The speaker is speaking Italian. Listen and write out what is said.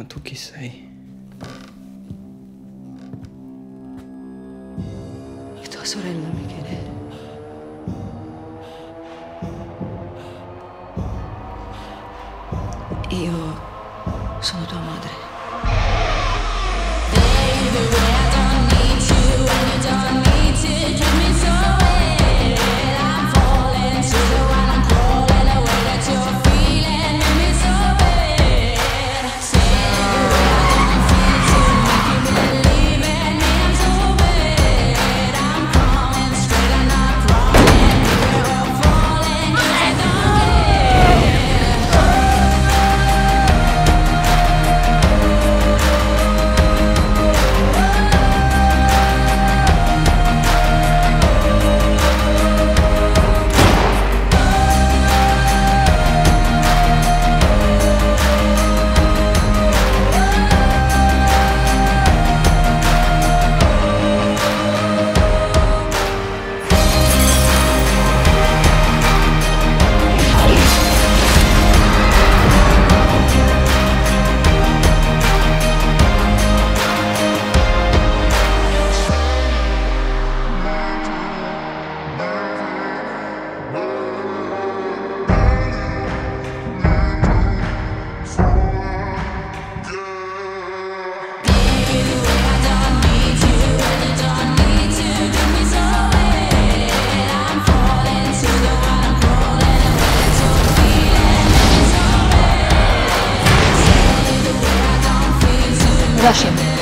Ma tu chi sei? Tua sorella, Michele. Io sono tua madre. Russian.